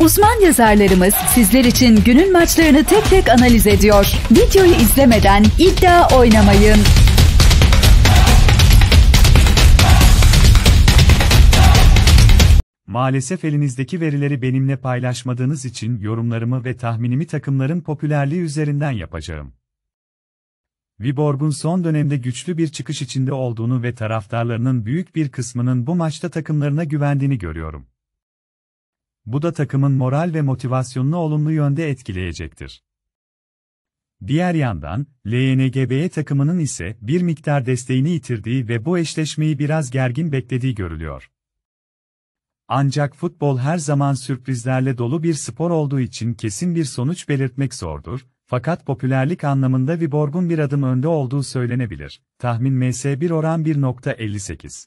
Uzman yazarlarımız sizler için günün maçlarını tek tek analiz ediyor. Videoyu izlemeden iddia oynamayın. Maalesef elinizdeki verileri benimle paylaşmadığınız için yorumlarımı ve tahminimi takımların popülerliği üzerinden yapacağım. Viborg'un son dönemde güçlü bir çıkış içinde olduğunu ve taraftarlarının büyük bir kısmının bu maçta takımlarına güvendiğini görüyorum. Bu da takımın moral ve motivasyonunu olumlu yönde etkileyecektir. Diğer yandan, LNGB takımının ise bir miktar desteğini yitirdiği ve bu eşleşmeyi biraz gergin beklediği görülüyor. Ancak futbol her zaman sürprizlerle dolu bir spor olduğu için kesin bir sonuç belirtmek zordur, fakat popülerlik anlamında Viborg'un bir adım önde olduğu söylenebilir. Tahmin MS1 oran 1.58.